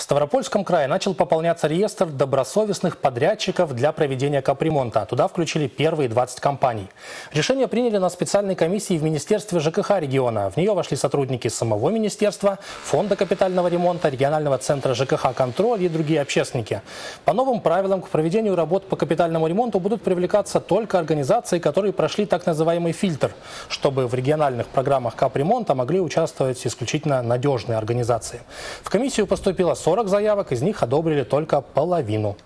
В Ставропольском крае начал пополняться реестр добросовестных подрядчиков для проведения капремонта. Туда включили первые 20 компаний. Решение приняли на специальной комиссии в Министерстве ЖКХ региона. В нее вошли сотрудники самого министерства, Фонда капитального ремонта, регионального центра ЖКХ «Контроль» и другие общественники. По новым правилам к проведению работ по капитальному ремонту будут привлекаться только организации, которые прошли так называемый фильтр, чтобы в региональных программах капремонта могли участвовать исключительно надежные организации. В комиссию поступило 40 заявок, из них одобрили только половину.